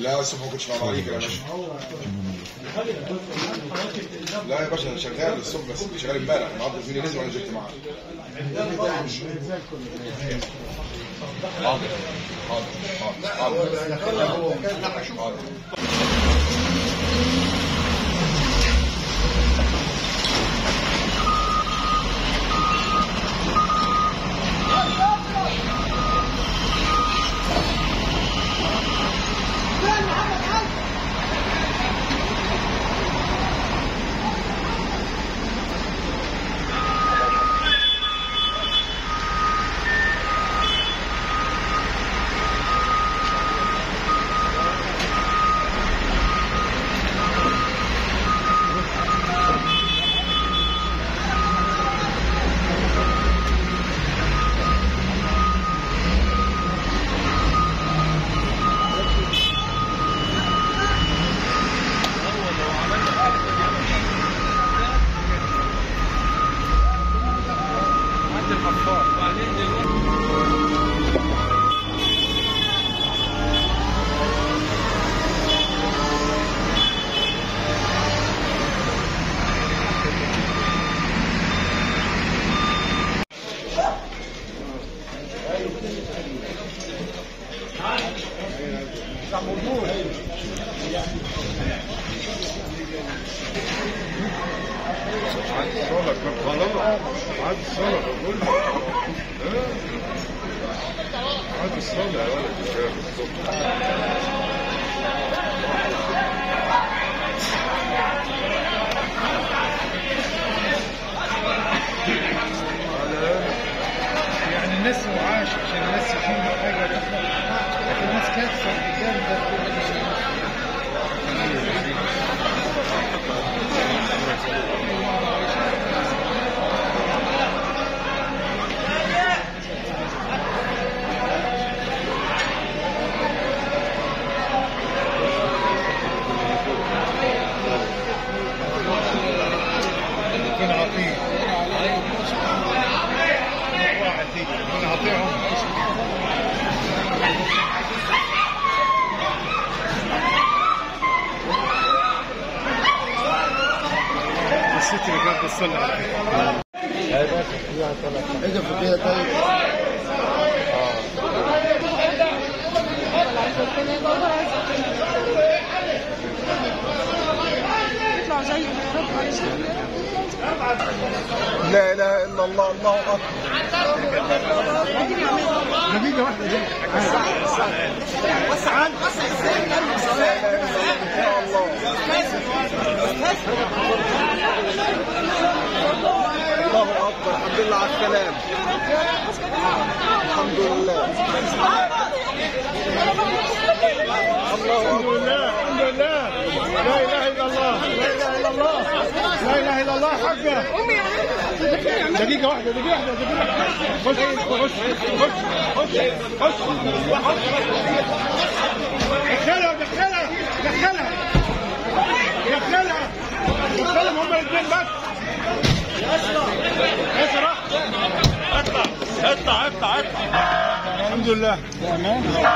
لا ما كنتش عليك يا باشا لا يا باشا أنا شغال الصبح بس كنت شغال امبارح النهارده زميلي نزل وأنا نزلت معاه حاضر حاضر حاضر حاضر حاضر عاد الناس وعاش عشان الناس يشيلوا حاجة لكن الناس كاتفه قدام ده كله يكون يكون عطيهم الست اللي كانت تصلي عليك إيه في كده طيب يطلع لا إله إلا الله الله أكبر. نتيجه واحدة دي الله أكبر الحمد لله على السلام الحمد لله. الحمد لله الحمد لله. لا إله إلا الله. لا إله إلا الله لا إله إلا الله حقه. دقيقة دقيقة واحدة دقيقة واحدة خش خش خش خش خش دخلها دخلها دخلها دخلها دخلهم هم الاثنين بس اسرع اطلع اطلع اطلع اطلع الحمد لله تمام الحمد لله